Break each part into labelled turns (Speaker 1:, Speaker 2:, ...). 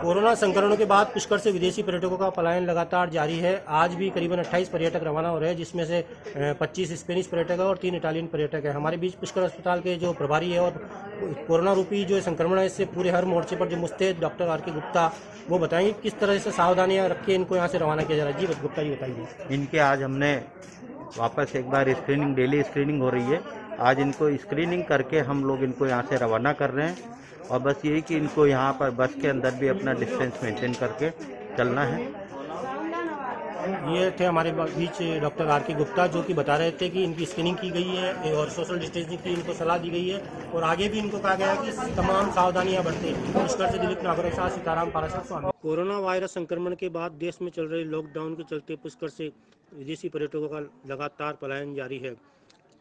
Speaker 1: Corona संक्रमण के बाद पुष्कर से विदेशी पर्यटकों का पलायन लगातार जारी है। आज भी करीबन 28 पर्यटक रवाना हो रहे हैं जिसमें से अ, 25 स्पेनिश पर्यटक है और तीन इटालियन पर्यटक है। हमारे बीच पुष्कर अस्पताल के जो प्रभारी है और कोरोना रूपी जो संक्रमण है इससे पूरे हर मोर्चे पर जो मुस्तैद डॉक्टर आर के गुप्ता वो बताएँगे किस तरह से सावधानियाँ रख के इनको यहाँ से रवाना किया जा रहा है। जी गुप्ता जी बताइए।
Speaker 2: इनके आज हमने वापस एक बार स्क्रीनिंग डेली स्क्रीनिंग हो रही है। आज इनको स्क्रीनिंग करके हम लोग इनको यहाँ से रवाना कर रहे हैं। और बस यही कि इनको यहाँ पर बस के अंदर भी अपना डिस्टेंस मेंटेन करके चलना है।
Speaker 1: ये थे हमारे बीच डॉक्टर आर के गुप्ता जो कि बता रहे थे कि इनकी स्क्रीनिंग की गई है और सोशल डिस्टेंसिंग की इनको सलाह दी गई है। और आगे भी इनको कहा गया है कि तमाम सावधानियाँ बरतें। पुष्कर से दिलीप नागरिक शाह सीताराम पाराशर स्वामी। कोरोना वायरस संक्रमण के बाद देश में चल रहे लॉकडाउन के चलते पुष्कर से विदेशी पर्यटकों का लगातार पलायन जारी है।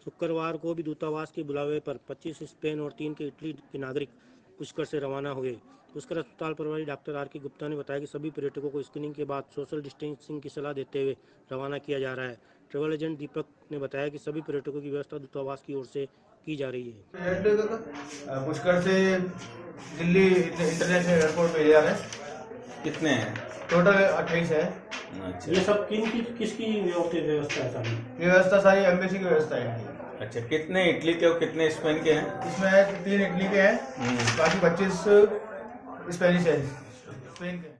Speaker 1: शुक्रवार को भी दूतावास के बुलावे पर 25 स्पेन और तीन के इटली के नागरिक पुष्कर से रवाना हुए। पुष्कर अस्पताल प्रभारी डॉक्टर आर के गुप्ता ने बताया कि सभी पर्यटकों को स्क्रीनिंग के बाद सोशल डिस्टेंसिंग की सलाह देते हुए रवाना किया जा रहा है। ट्रेवल एजेंट दीपक ने बताया कि सभी पर्यटकों की व्यवस्था दूतावास की ओर से की जा रही है।
Speaker 3: पुष्कर से दिल्ली इंटरनेशनल एयरपोर्ट पे जा रहे हैं।
Speaker 4: कितने हैं?
Speaker 3: टोटल अट्ठाईस है।
Speaker 4: अच्छा।
Speaker 1: ये सब किन की किसकी व्यवस्था है सारी?
Speaker 3: व्यवस्था सारी एम्बेसी की व्यवस्था है।
Speaker 4: अच्छा कितने इटली के और कितने स्पेन के हैं?
Speaker 3: इसमें तीन इटली के हैं
Speaker 4: हम्म।
Speaker 3: बाकी पच्चीस स्पेनिश है। स्पेन के।